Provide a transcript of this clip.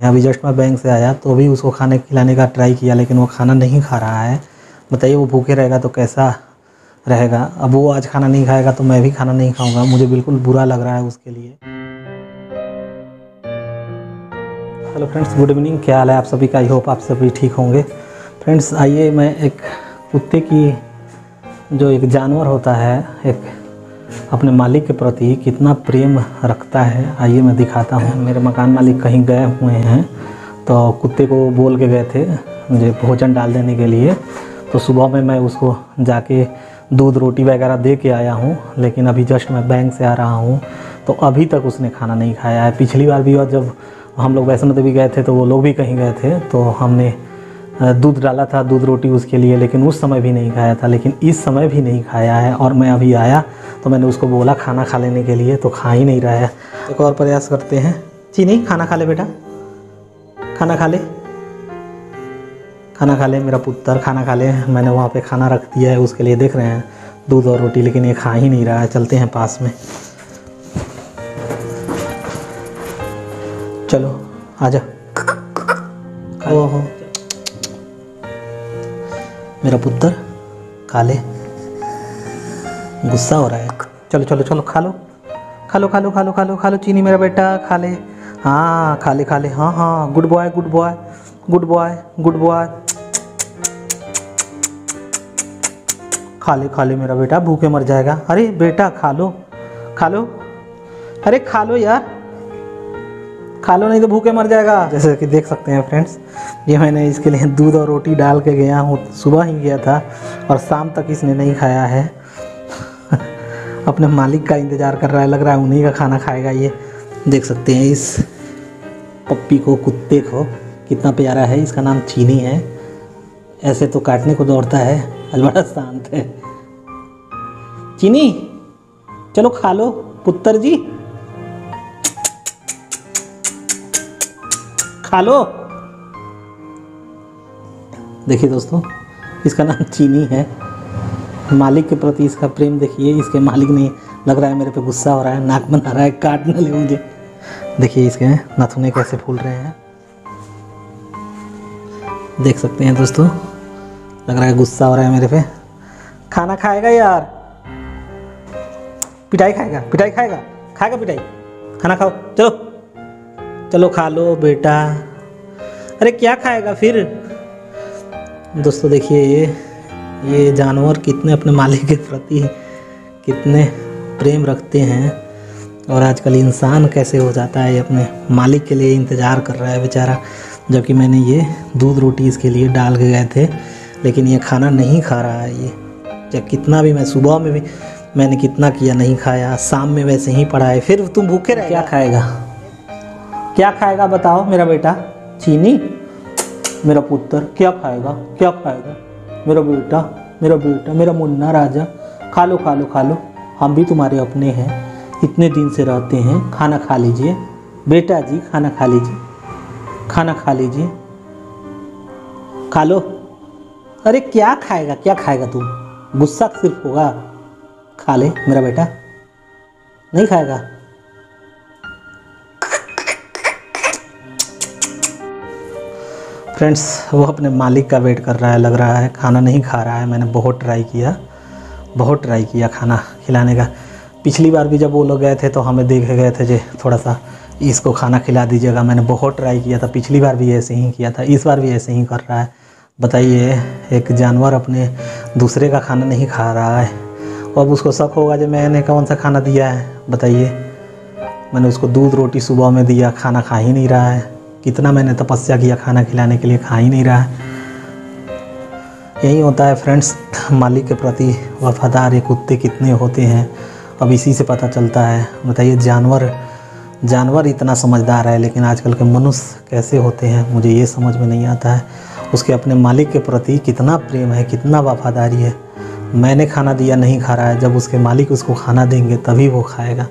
अभी जस्ट मैं बैंक से आया तो भी उसको खाने खिलाने का ट्राई किया, लेकिन वो खाना नहीं खा रहा है। बताइए वो भूखे रहेगा तो कैसा रहेगा? अब वो आज खाना नहीं खाएगा तो मैं भी खाना नहीं खाऊँगा। मुझे बिल्कुल बुरा लग रहा है उसके लिए। Hello friends, good evening. क्या हाल है आप सभी का? आई होप आप सभी ठीक होंगे। फ्रेंड्स, आइए मैं एक कुत्ते की, जो एक जानवर होता है, एक अपने मालिक के प्रति कितना प्रेम रखता है, आइए मैं दिखाता हूँ। मेरे मकान मालिक कहीं गए हुए हैं तो कुत्ते को बोल के गए थे मुझे भोजन डाल देने के लिए। तो सुबह में मैं उसको जाके दूध, रोटी वगैरह दे के आया हूँ, लेकिन अभी जस्ट मैं बैंक से आ रहा हूँ तो अभी तक उसने खाना नहीं खाया है। पिछली बार भी और जब हम लोग वैष्णो देवी गए थे तो वो लोग भी कहीं गए थे तो हमने दूध डाला था, दूध, रोटी उसके लिए, लेकिन उस समय भी नहीं खाया था, लेकिन इस समय भी नहीं खाया है, और मैं अभी आया तो मैंने उसको बोला, खाना खा लेने के लिए तो खा ही नहीं रहा है। एक और प्रयास करते हैं। चीनी खाना खा ले बेटा। खाना खा ले। खाना खा ले, मेरा पुत्र खाना खा ले। मैंने वहाँ पे खाना रख दिया है, उसके लिए देख रहे हैं। दूध और रोटी, लेकिन ये खा ही नहीं रहा है। चलते हैं पास में। चलो, आजा। ओहो मेरा पुत्र खा ले। गुस्सा हो रहा है। चलो चलो चलो, खा लो। खा लो खा लो खा लो खा लो खा लो, चीनी मेरा बेटा, खा ले। हाँ खा ले खा ले। हाँ हाँ good boy good boy good boy good boy खा ले खा ले मेरा बेटा, भूखे मर जाएगा। अरे बेटा, खा लो खा लो। अरे खा लो यार। खा लो, नहीं तो भूखे मर जाएगा। जैसे कि देख सकते हैं फ्रेंड्स ये मैंने इसके लिए दूध और रोटी डाल के गया हूँ। सुबह ही गया था और शाम तक इसने नहीं खाया है। अपने मालिक का इंतज़ार कर रहा है, लग रहा है उन्हीं का खाना खाएगा ये। देख सकते हैं इस पप्पी को, कुत्ते को, कितना प्यारा है, इसका नाम चीनी है। ऐसे तो काटने को दौड़ता है आज बड़ा शांत है। चीनी, चलो खा लो, पुत्र जी। खा लो। देखिए दोस्तों, इसका नाम चीनी है। मालिक के प्रति इसका प्रेम देखिए, इसके मालिक नहीं, लग रहा है मेरे पे गुस्सा हो रहा है, नाक बना रहा है काट न ले मुझे। देखिए इसके नथुने कैसे फूल रहे हैं। देख सकते हैं दोस्तों, लग रहा है गुस्सा हो रहा है मेरे पे। खाना खाएगा यार? पिटाई खाएगा? पिटाई खाएगा? खाएगा पिटाई? खाना खाओ। चलो। चलो खा लो बेटा। अरे क्या खाएगा फिर? दोस्तों देखिए ये ये जानवर कितने अपने मालिक के प्रति कितने प्रेम रखते हैं और आजकल इंसान कैसे हो जाता है अपने मालिक के लिए इंतज़ार कर रहा है बेचारा। जबकि मैंने ये दूध रोटी इसके लिए डाल के गए थे लेकिन ये खाना नहीं खा रहा है ये। जब कितना भी मैं सुबह में भी मैंने कितना किया नहीं खाया शाम में वैसे ही पड़ा है फिर तुम भूखे रहे क्या खाएगा? क्या खाएगा बताओ मेरा बेटा? चीनी? मेरा पुत्र क्या खाएगा? क्या खाएगा? मेरा बेटा मेरा बेटा, मेरा मुन्ना राजा। खा लो खा लो खा लो हम भी तुम्हारे अपने हैं। इतने दिन से रहते हैं। खाना खा लीजिए। बेटा जी, खाना खा लीजिए। खाना खा लीजिए। खा लो अरे क्या खाएगा क्या खाएगा तुम गुस्सा सिर्फ़ होगा। खा ले मेरा बेटा। नहीं खाएगा? फ्रेंड्स वो अपने मालिक का वेट कर रहा है, लग रहा है, खाना नहीं खा रहा है। मैंने बहुत ट्राई किया, बहुत ट्राई किया खाना खिलाने का। पिछली बार भी जब वो लोग गए थे तो हमें देखे गए थे जे, थोड़ा सा इसको खाना खिला दीजिएगा। मैंने बहुत ट्राई किया था, पिछली बार भी ऐसे ही किया था, इस बार भी ऐसे ही कर रहा है। बताइए, एक जानवर अपने दूसरे का खाना नहीं खा रहा है? अब उसको शक होगा जो, मैंने कौन सा खाना दिया है? बताइए। मैंने उसको दूध रोटी सुबह में दिया, खाना खा ही नहीं रहा है। कितना मैंने तपस्या किया खाना खिलाने के लिए, खा ही नहीं रहा। यही होता है फ्रेंड्स, मालिक के प्रति वफादार ये कुत्ते कितने होते हैं, अब इसी से पता चलता है। बताइए, जानवर जानवर इतना समझदार है, लेकिन आजकल के मनुष्य कैसे होते हैं, मुझे ये समझ में नहीं आता है। उसके अपने मालिक के प्रति कितना प्रेम है, कितना वफादारी है। मैंने खाना दिया, नहीं खा रहा है, जब उसके मालिक उसको खाना देंगे, तभी वो खाएगा।